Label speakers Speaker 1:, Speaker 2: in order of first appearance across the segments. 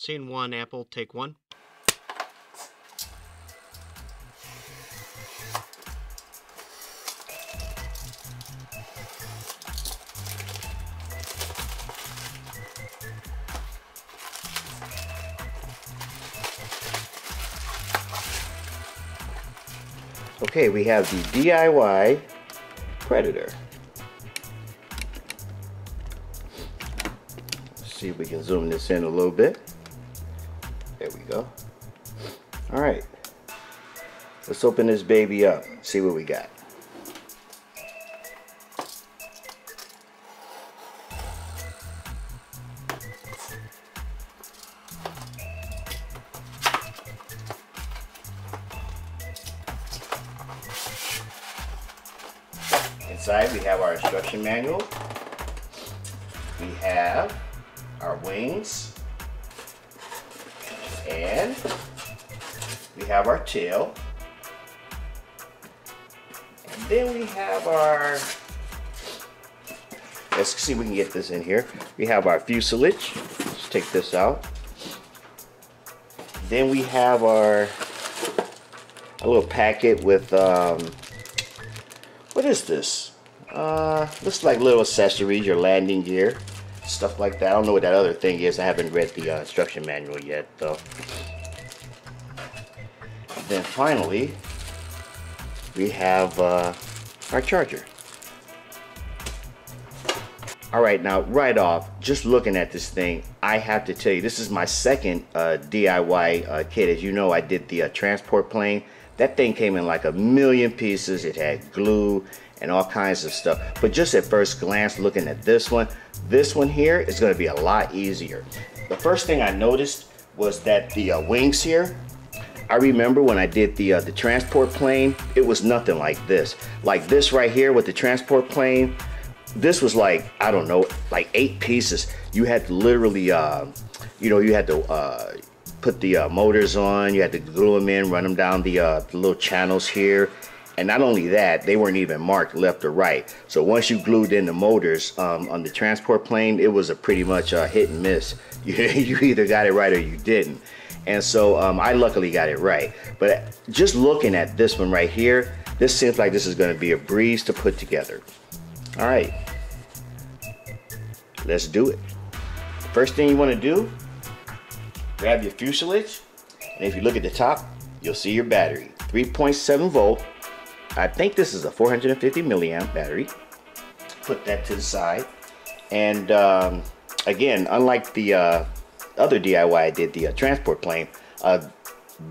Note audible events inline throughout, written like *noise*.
Speaker 1: Scene one, Apple, take one.
Speaker 2: Okay, we have the DIY Predator. Let's see if we can zoom this in a little bit. Go. All right. Let's open this baby up, see what we got. Inside we have our instruction manual. We have our wings. And we have our tail. And then we have our, let's see if we can get this in here. We have our fuselage. Let's take this out. Then we have our, a little packet with, um, what is this? Uh, looks like little accessories, your landing gear, stuff like that. I don't know what that other thing is. I haven't read the uh, instruction manual yet, though. Then finally, we have uh, our charger. All right, now right off, just looking at this thing, I have to tell you, this is my second uh, DIY uh, kit. As you know, I did the uh, transport plane. That thing came in like a million pieces. It had glue and all kinds of stuff. But just at first glance, looking at this one, this one here is gonna be a lot easier. The first thing I noticed was that the uh, wings here, I remember when I did the uh, the transport plane, it was nothing like this. Like this right here with the transport plane, this was like, I don't know, like eight pieces. You had to literally, uh, you know, you had to uh, put the uh, motors on, you had to glue them in, run them down the, uh, the little channels here. And not only that, they weren't even marked left or right. So once you glued in the motors um, on the transport plane, it was a pretty much a hit and miss. *laughs* You, you either got it right or you didn't. And so um, I luckily got it right. But just looking at this one right here, this seems like this is gonna be a breeze to put together. All right, let's do it. First thing you wanna do, grab your fuselage, and if you look at the top, you'll see your battery. 3.7 volt. I think this is a 450 milliamp battery. Put that to the side. And um, again, unlike the uh, other DIY I did, the uh, transport plane, uh,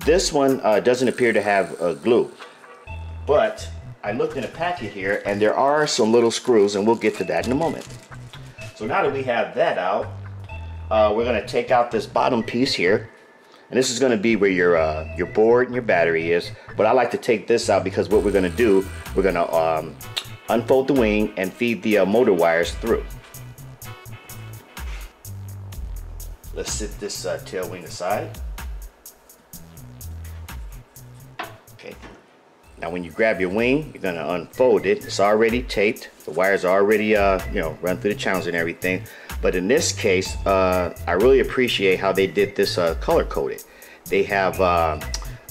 Speaker 2: this one uh, doesn't appear to have glue. But I looked in a packet here and there are some little screws and we'll get to that in a moment. So now that we have that out, uh, we're gonna take out this bottom piece here. And this is gonna be where your, uh, your board and your battery is. But I like to take this out because what we're gonna do, we're gonna um, unfold the wing and feed the uh, motor wires through. Let's sit this uh, tail wing aside. Okay. Now when you grab your wing, you're gonna unfold it. It's already taped. The wires are already, uh, you know, run through the channels and everything. But in this case, uh, I really appreciate how they did this uh, color coded. They have uh,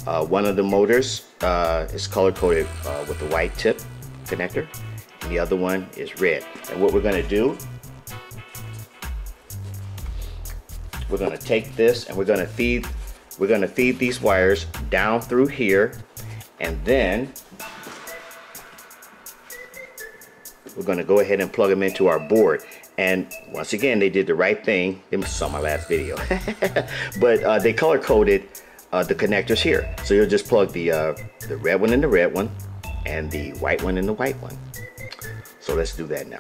Speaker 2: uh, one of the motors uh, is color coded with the white tip connector, and the other one is red. And what we're gonna do, we're gonna take this and we're gonna feed, we're gonna feed these wires down through here, and then we're gonna go ahead and plug them into our board. And once again, they did the right thing. They must saw my last video. *laughs* but uh, they color coded uh, the connectors here. So you'll just plug the, uh, the red one in the red one and the white one in the white one. So let's do that now.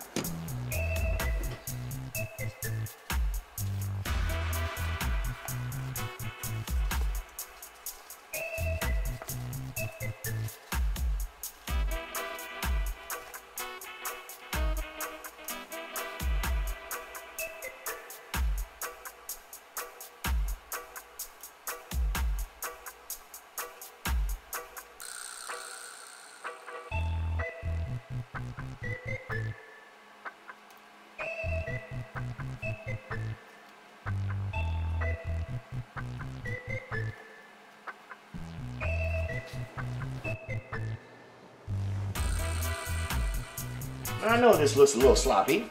Speaker 2: I know this looks a little sloppy,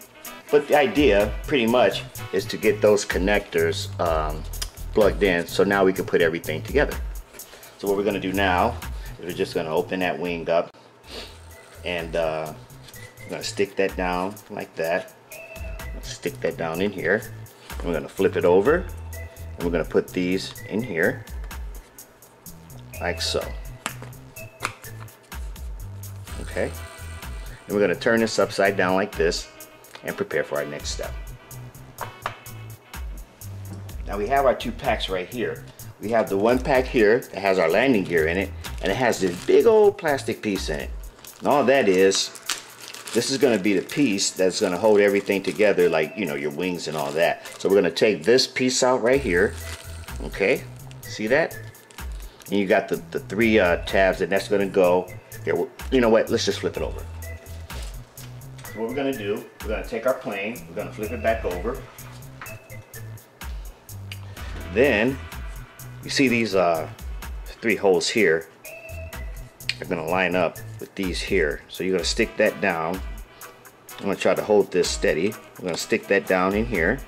Speaker 2: but the idea pretty much is to get those connectors um, plugged in so now we can put everything together. So what we're gonna do now is we're just gonna open that wing up and uh, I'm gonna stick that down like that. Stick that down in here. we're gonna flip it over and we're gonna put these in here like so. Okay. And we're gonna turn this upside down like this and prepare for our next step. Now we have our two packs right here. We have the one pack here that has our landing gear in it and it has this big old plastic piece in it. And all that is, this is gonna be the piece that's gonna hold everything together like, you know, your wings and all that. So we're gonna take this piece out right here, okay? See that? And you got the, the three uh, tabs and that's gonna go. Here, you know what, let's just flip it over. What we're gonna do, we're gonna take our plane, we're gonna flip it back over. Then, you see these uh, three holes here, they're gonna line up with these here. So you're gonna stick that down. I'm gonna try to hold this steady. I'm gonna stick that down in here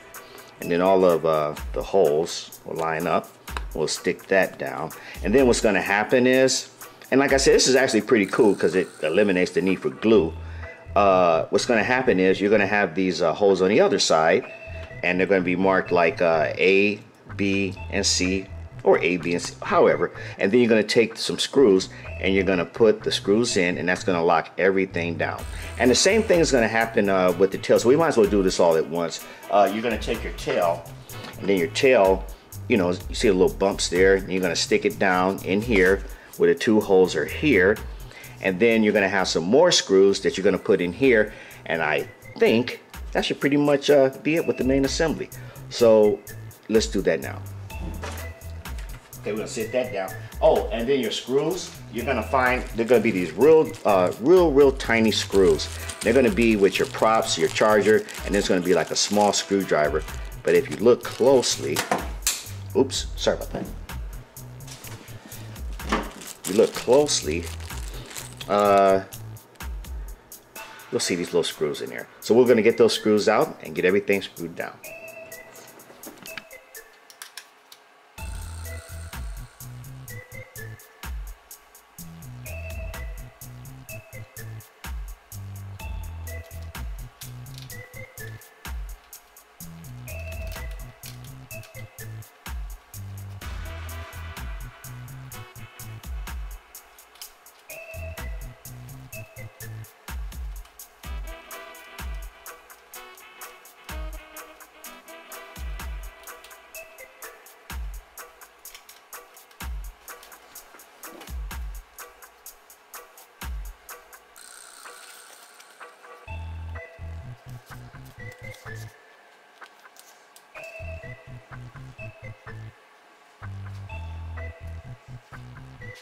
Speaker 2: and then all of uh, the holes will line up. We'll stick that down. And then what's gonna happen is, and like I said, this is actually pretty cool because it eliminates the need for glue. Uh, what's gonna happen is you're gonna have these uh, holes on the other side and they're gonna be marked like uh, A, B, and C or A, B, and C, however. And then you're gonna take some screws and you're gonna put the screws in and that's gonna lock everything down. And the same thing is gonna happen uh, with the tail. So we might as well do this all at once. Uh, you're gonna take your tail and then your tail, you know, you see the little bumps there and you're gonna stick it down in here where the two holes are here. And then you're gonna have some more screws that you're gonna put in here. And I think that should pretty much uh, be it with the main assembly. So let's do that now. Okay, we're gonna sit that down. Oh, and then your screws, you're gonna find, they're gonna be these real, uh, real, real tiny screws. They're gonna be with your props, your charger, and it's gonna be like a small screwdriver. But if you look closely, oops, sorry about that. If you look closely, uh, you'll see these little screws in here. So we're gonna get those screws out and get everything screwed down.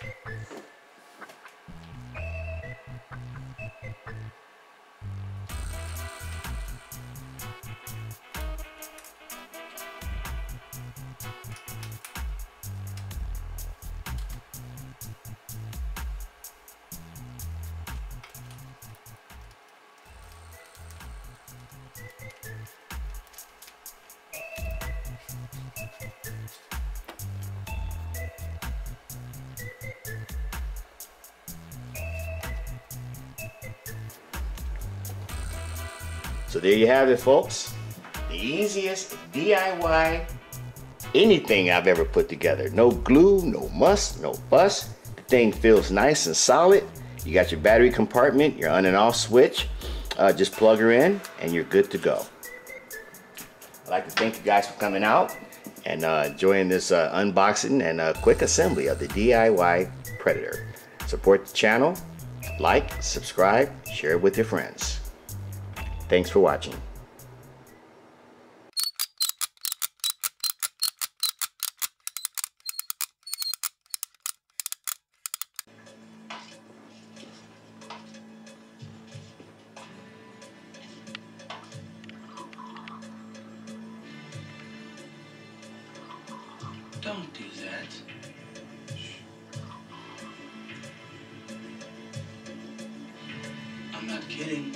Speaker 2: Thank you. So there you have it, folks. The easiest DIY anything I've ever put together. No glue, no muss, no fuss. The thing feels nice and solid. You got your battery compartment, your on and off switch. Uh, just plug her in and you're good to go. I'd like to thank you guys for coming out and uh, enjoying this uh, unboxing and uh, quick assembly of the DIY Predator. Support the channel, like, subscribe, share it with your friends. Thanks for watching.
Speaker 1: Don't do that. I'm not kidding.